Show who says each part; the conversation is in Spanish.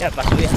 Speaker 1: Ya, para subir.